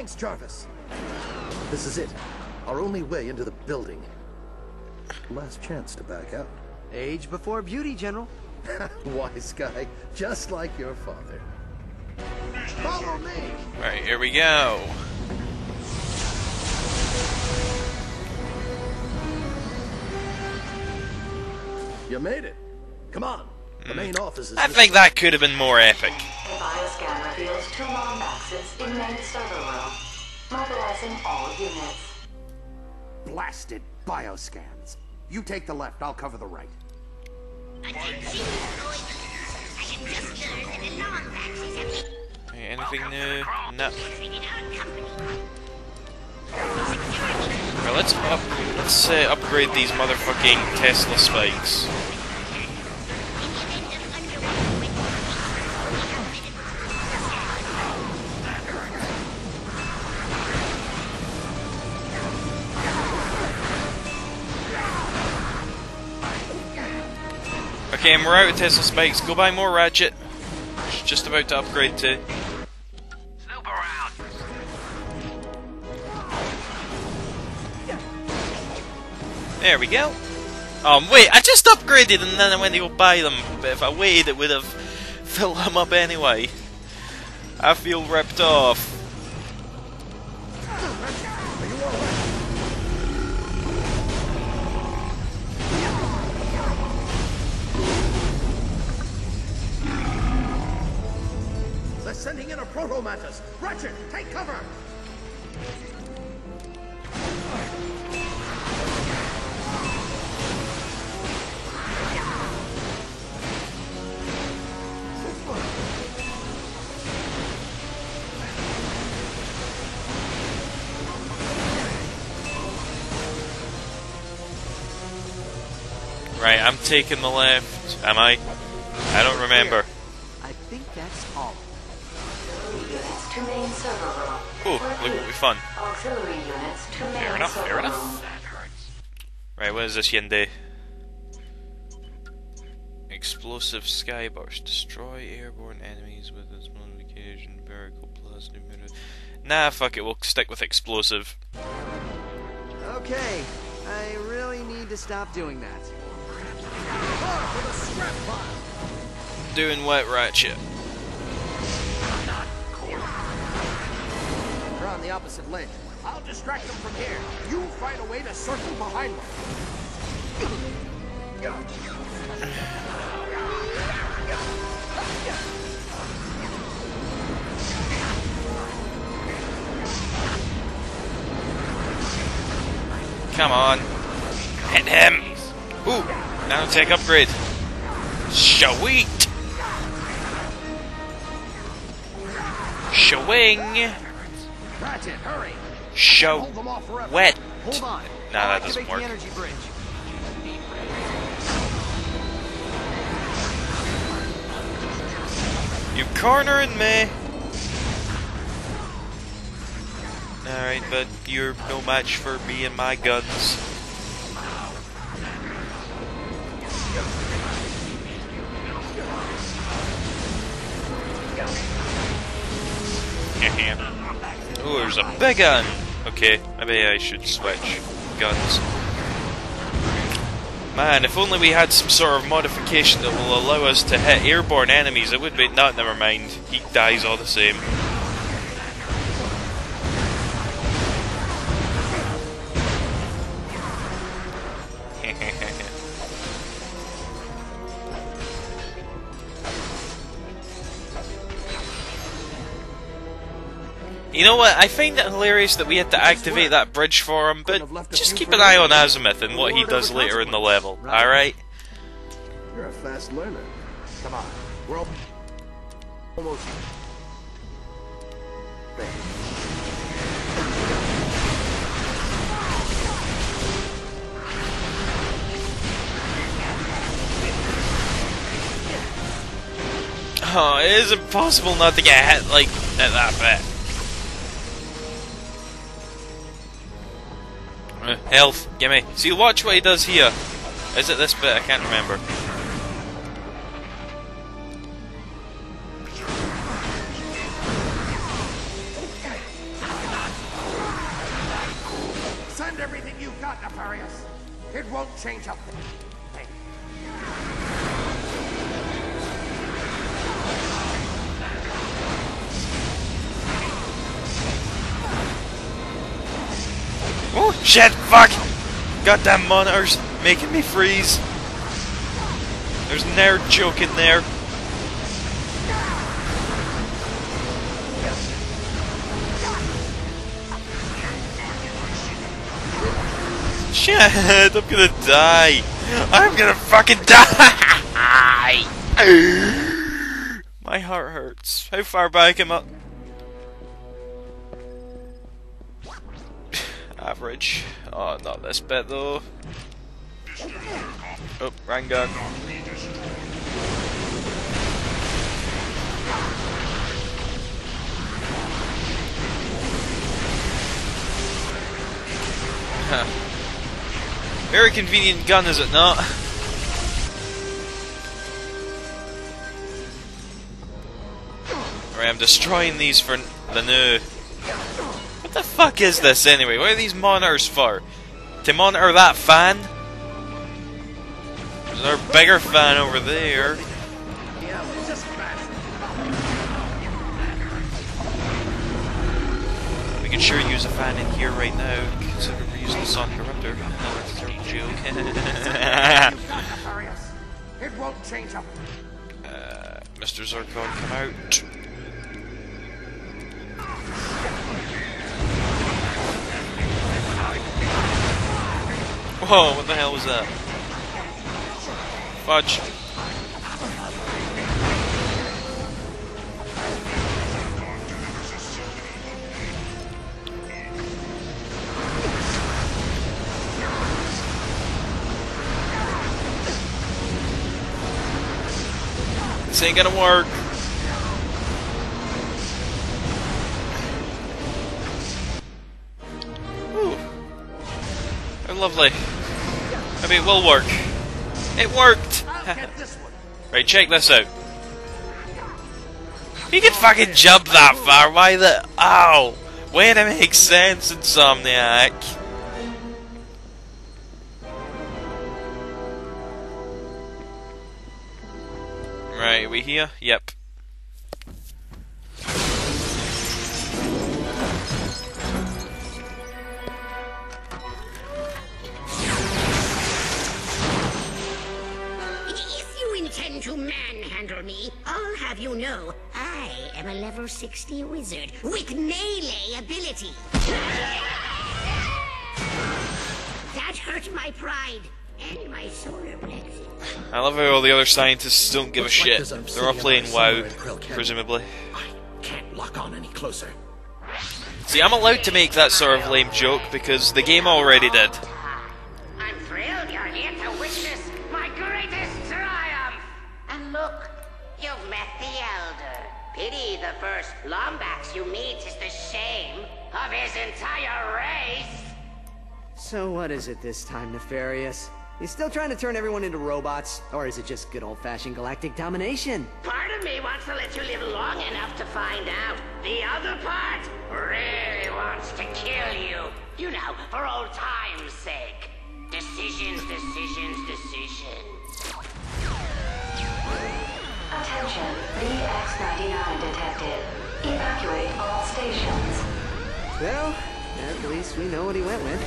Thanks, Jarvis. This is it. Our only way into the building. Last chance to back out. Age before beauty, General. Wise guy, just like your father. Follow me! Right, here we go. You made it. Come on. The hmm. main office is. I think that could have been more epic. The bioscan reveals two Lombaxes in main server room. Mobilizing all units. Blasted bioscans. You take the left, I'll cover the right. Attention, employees. I have just learned that the non-vaxxers have been Hey, anything new? No. fixing in our company. Right, let's up, let's uh, upgrade these motherfucking Tesla spikes. Okay, and we're out of Tesla spikes. Go buy more Ratchet. Just about to upgrade to. There we go. Um, wait, I just upgraded and then I went to go buy them. But if I waited, it would have filled them up anyway. I feel ripped off. Sending in a proto mantis. Ratchet, take cover. Right, I'm taking the left. Am I? I don't remember. To main server room. Ooh, look what we found. Auxiliary units to main Fair enough, server fair room. enough. Right, what is this Yende? Explosive skyburst. Destroy airborne enemies with its modification, vertical plus numeric. Nah, fuck it, we'll stick with explosive. Okay, I really need to stop doing that. Doing wet ratchet. On the opposite ledge. I'll distract them from here. You find a way to circle behind them. Come on. Hit him! Ooh, now take upgrade. Sweet! Showing! Ratchet, hurry! Show Hold them off forever. wet. Hold on. Nah, I'll that doesn't work. the energy bridge. You cornering me! Alright, but you're no match for me and my guns. Ooh, there's a big gun! Okay, maybe I should switch guns. Man, if only we had some sort of modification that will allow us to hit airborne enemies, it would be. Not, never mind. He dies all the same. You know what? I find it hilarious that we had to activate that bridge for him, but just keep an eye on Azimuth and what he does later in the level, alright? You're a fast learner. Come on. We're al- almost. There. Oh, it is impossible not to get hit like at that bit. Uh, health, gimme. See, watch what he does here. Is it this bit? I can't remember. Send everything you've got, Nefarious. It won't change a thing. Oh shit! Fuck! Goddamn monitors making me freeze. There's nerd joke in there. Shit! I'm gonna die. I'm gonna fucking die. My heart hurts. How far back am I? Average. Oh, not this bit though. Oh. Huh. Very convenient gun, is it not? Right, I'm destroying these for the new. What the fuck is this anyway? What are these monitors for? To monitor that fan? There's another bigger fan over there. We could sure use a fan in here right now, considering we're using the Sonic Eruptor. No, that's a terrible joke. You've got Nefarious. It won't change a uh, Mr. Zurkon, come out. Whoa, what the hell was that? Fudge. This ain't gonna work. Lovely. Maybe it will work. It worked! Right, check this out. You can fucking jump that far, why the- Ow! Way to make sense, Insomniac! Right, are we here? Yep. Am a level 60 wizard with melee ability. That hurt my pride and my solar plexus. I love how all the other scientists don't give a Looks like shit. there's They're obsidian all playing WoW, in Krill presumably. I can't lock on any closer. See, I'm allowed to make that sort of lame joke because the game already did. Pity the first Lombax you meet is the shame of his entire race. So what is it this time, Nefarious? You still trying to turn everyone into robots? Or is it just good old-fashioned galactic domination? Part of me wants to let you live long enough to find out. The other part really wants to kill you. You know, for old time's sake. Decisions, decisions, decisions. Attention, BX-99 detected. Evacuate all stations. Well, at least we know what he went with.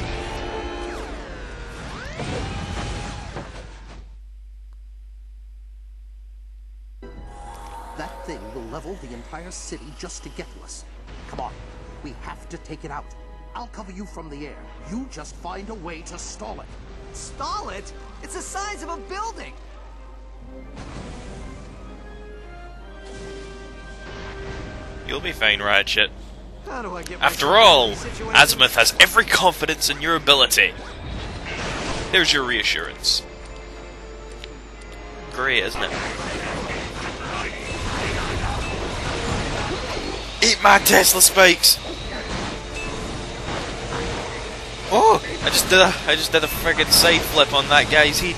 That thing will level the entire city just to get to us. Come on, we have to take it out. I'll cover you from the air. You just find a way to stall it. Stall it? It's the size of a building! You'll be fine, Ratchet. How do I get After myself out of all? Azimuth has every confidence in your ability. There's your reassurance. Great, isn't it? Eat my Tesla spikes! Oh! I just did a I just did a friggin' side flip on that guy's heat.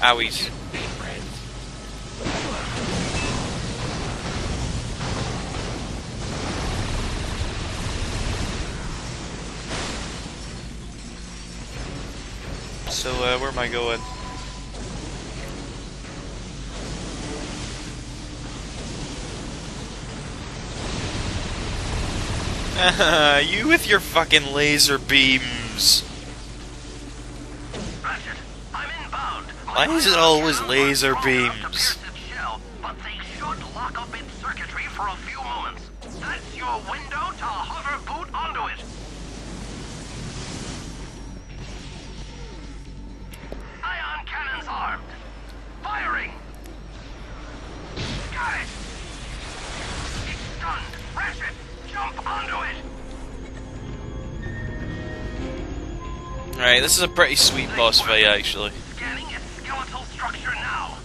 Owies. So, uh, where am I going? you with your fucking laser beams. Why is it always laser beams? Shell, this is a pretty sweet boss fight for a few moments. That's your window to hover boot onto it. Ion cannons armed. Firing. Got it. It's stunned. Ratchet, jump onto it. Right, this is a pretty sweet boss fight, actually. Scanning its skeletal structure now.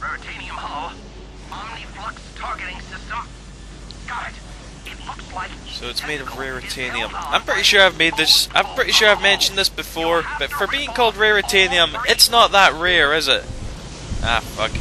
Raritanium hull. Omniflux targeting system. Got it. It looks like. So it's made of rare titanium. I'm pretty sure I've made this. I'm pretty sure I've mentioned this before, but for being called rare titanium, it's not that rare, is it? Ah, fuck.